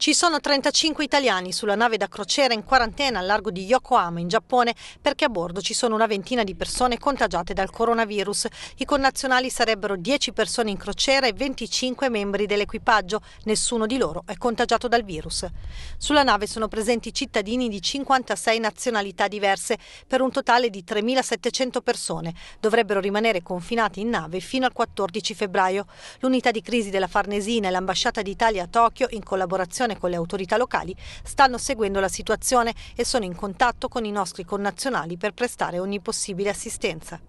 Ci sono 35 italiani sulla nave da crociera in quarantena al largo di Yokohama in Giappone perché a bordo ci sono una ventina di persone contagiate dal coronavirus. I connazionali sarebbero 10 persone in crociera e 25 membri dell'equipaggio. Nessuno di loro è contagiato dal virus. Sulla nave sono presenti cittadini di 56 nazionalità diverse per un totale di 3.700 persone. Dovrebbero rimanere confinati in nave fino al 14 febbraio. L'unità di crisi della Farnesina e l'ambasciata d'Italia a Tokyo, in collaborazione collaborazione con le autorità locali, stanno seguendo la situazione e sono in contatto con i nostri connazionali per prestare ogni possibile assistenza.